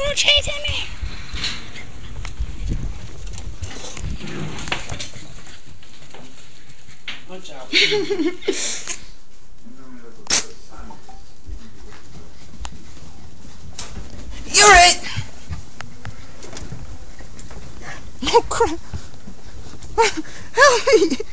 People chasing me. Punch out. You're it. Oh crap. Help me.